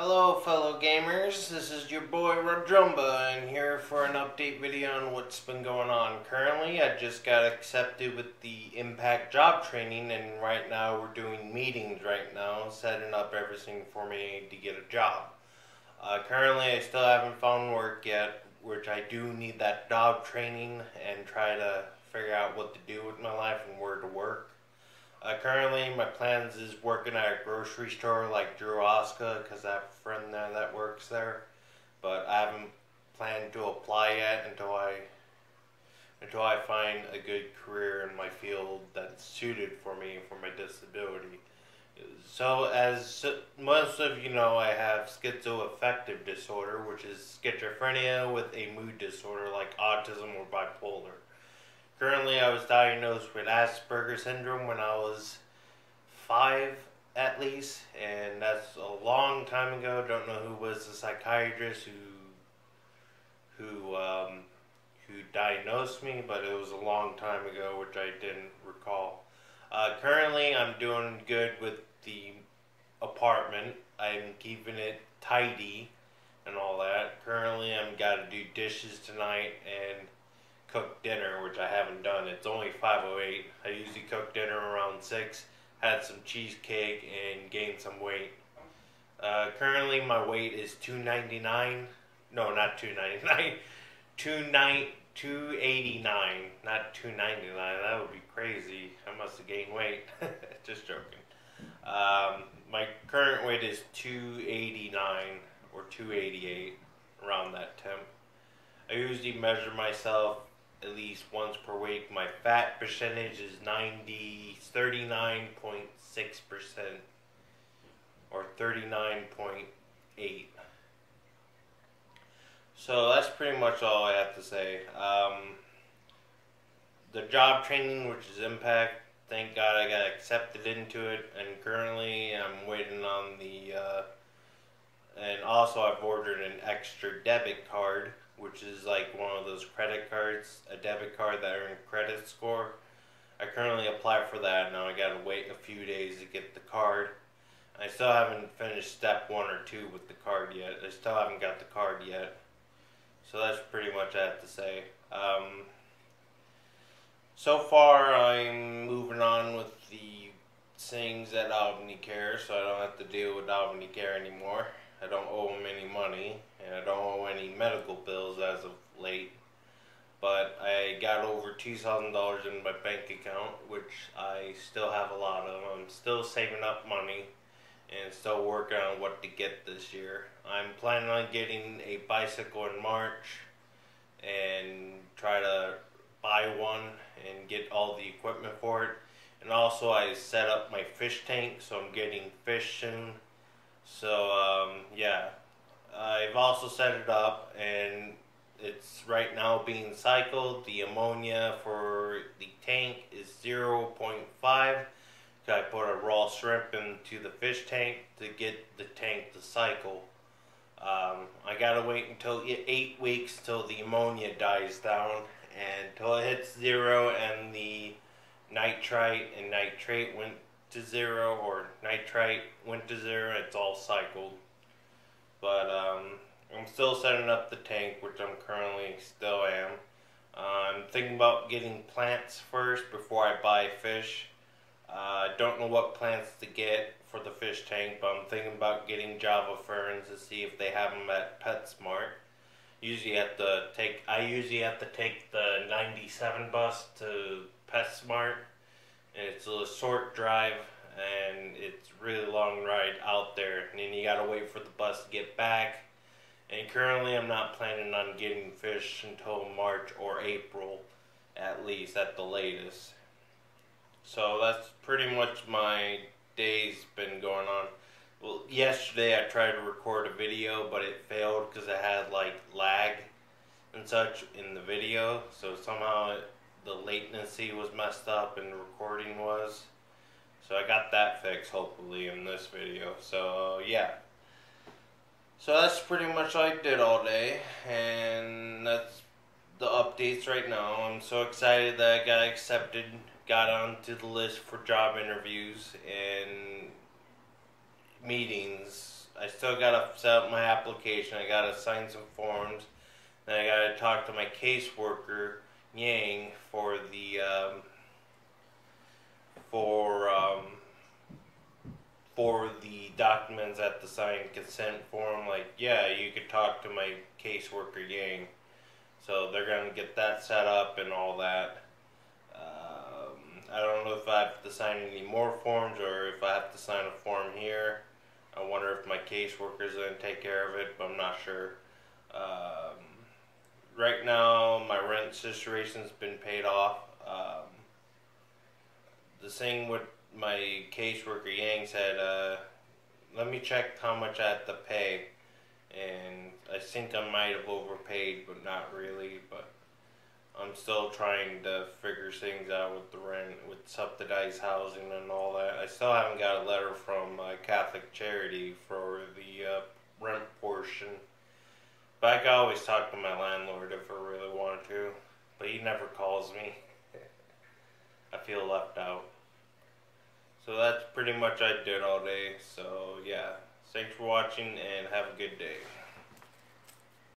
Hello fellow gamers, this is your boy Ra Drumba and here for an update video on what's been going on. Currently I just got accepted with the Impact job training and right now we're doing meetings right now, setting up everything for me to get a job. Uh, currently I still haven't found work yet, which I do need that job training and try to figure out what to do with my life and where to work. Uh, currently, my plans is working at a grocery store like Jewel-Osco because I have a friend there that works there, but I haven't planned to apply yet until I until I find a good career in my field that's suited for me for my disability. So, as most of you know, I have schizoaffective disorder, which is schizophrenia with a mood disorder like autism or bipolar. Currently, I was diagnosed with Asperger's syndrome when I was five, at least, and that's a long time ago. Don't know who was the psychiatrist who who um, who diagnosed me, but it was a long time ago, which I didn't recall. Uh, currently, I'm doing good with the apartment. I'm keeping it tidy and all that. Currently, I'm got to do dishes tonight and cook dinner, which I haven't done. It's only 5.08. I usually cook dinner around 6. Had some cheesecake and gained some weight. Uh, currently, my weight is 299. No, not 299. 29, 289, not 299. That would be crazy. I must have gained weight. Just joking. Um, my current weight is 289 or 288, around that temp. I usually measure myself at least once per week. My fat percentage is 90, 39.6% or 39.8. So that's pretty much all I have to say. Um, the job training, which is Impact, thank God I got accepted into it, and currently I'm waiting on the. Uh, and also, I've ordered an extra debit card which is like one of those credit cards, a debit card that earns credit score. I currently apply for that. Now I gotta wait a few days to get the card. I still haven't finished step one or two with the card yet. I still haven't got the card yet. So that's pretty much I have to say. Um, so far, I'm moving on with the things at Albany Care, so I don't have to deal with Albany Care anymore. I don't owe him any money, and I don't owe any medical bills as of late. But I got over $2,000 in my bank account, which I still have a lot of. I'm still saving up money and still working on what to get this year. I'm planning on getting a bicycle in March and try to buy one and get all the equipment for it. And also I set up my fish tank, so I'm getting fish soon. So um, yeah, I've also set it up and it's right now being cycled. The ammonia for the tank is 0.5. I put a raw shrimp into the fish tank to get the tank to cycle. Um, I gotta wait until eight weeks till the ammonia dies down and till it hits zero and the nitrite and nitrate went to zero or nitrite went to zero. It's all cycled. But um, I'm still setting up the tank, which I'm currently still am. Uh, I'm thinking about getting plants first before I buy fish. I uh, don't know what plants to get for the fish tank, but I'm thinking about getting Java ferns to see if they have them at PetSmart. Usually have to take. I usually have to take the 97 bus to PetSmart it's a short drive and it's really long ride out there. And then you gotta wait for the bus to get back. And currently I'm not planning on getting fish until March or April at least at the latest. So that's pretty much my days been going on. Well yesterday I tried to record a video but it failed because it had like lag and such in the video. So somehow it the latency was messed up and the recording was. So I got that fixed hopefully in this video. So yeah. So that's pretty much all I did all day and that's the updates right now. I'm so excited that I got accepted, got onto the list for job interviews and meetings. I still gotta set up my application. I gotta sign some forms. Then I gotta talk to my caseworker Yang for the um, for um, for the documents at the signed consent form. Like, yeah, you could talk to my caseworker Yang. So they're gonna get that set up and all that. Um, I don't know if I have to sign any more forms or if I have to sign a form here. I wonder if my caseworker is going to take care of it, but I'm not sure. Um, right now, my rent situation's been paid off. Um, the thing with my caseworker Yang said, uh, let me check how much I have to pay. And I think I might have overpaid, but not really. But I'm still trying to figure things out with the rent, with subsidized housing and all that. I still haven't got a letter from uh, Catholic Charity for the uh, rent portion. But I can always talk to my landlord if I really wanted to. But he never calls me. I feel left out. So that's pretty much I did all day. So yeah, thanks for watching and have a good day.